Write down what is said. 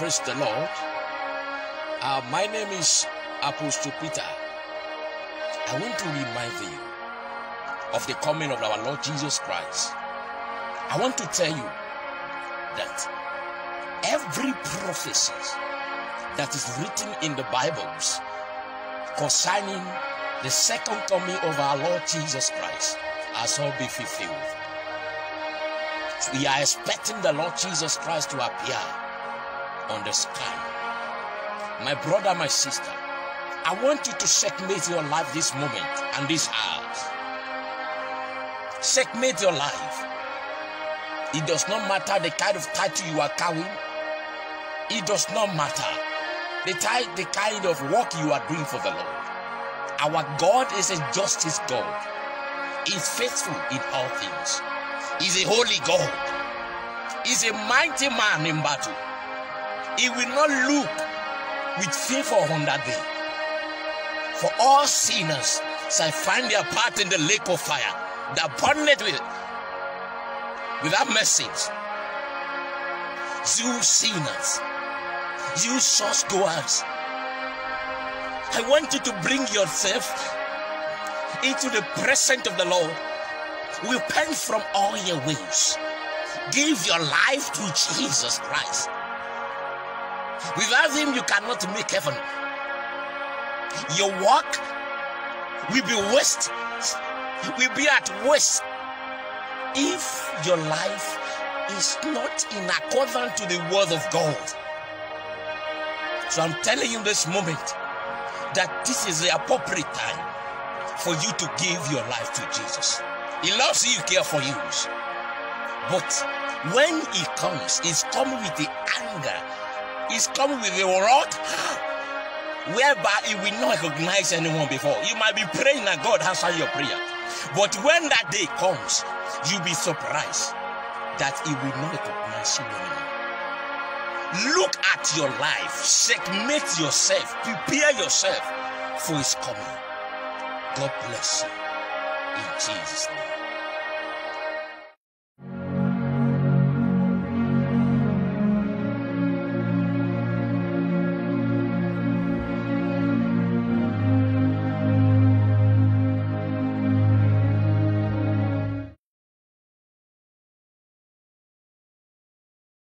Praise the Lord. Uh, my name is Apostle Peter. I want to remind you of the coming of our Lord Jesus Christ. I want to tell you that every prophecy that is written in the Bibles concerning the second coming of our Lord Jesus Christ has all been fulfilled. We are expecting the Lord Jesus Christ to appear on the sky. My brother, my sister, I want you to checkmate your life this moment and this hour. Checkmate your life. It does not matter the kind of title you are carrying. It does not matter the, type, the kind of work you are doing for the Lord. Our God is a justice God. He's faithful in all things. He's a holy God. He's a mighty man in battle. He will not look with favor on that day. For all sinners shall find their part in the lake of fire that burneth with, without message. You sinners, you source goers, I want you to bring yourself into the presence of the Lord. Repent from all your ways. Give your life to Jesus Christ. Without Him, you cannot make heaven. Your work will be waste, will be at waste if your life is not in accordance to the word of God. So I'm telling you this moment that this is the appropriate time for you to give your life to Jesus. He loves you, care for you. But when he comes, he's coming with the anger. He's coming with a wrath, whereby he will not recognize anyone before. You might be praying that God answer your prayer. But when that day comes, you'll be surprised that he will not recognize you anymore. Look at your life, checkmate yourself, prepare yourself for his coming. God bless you in Jesus' name.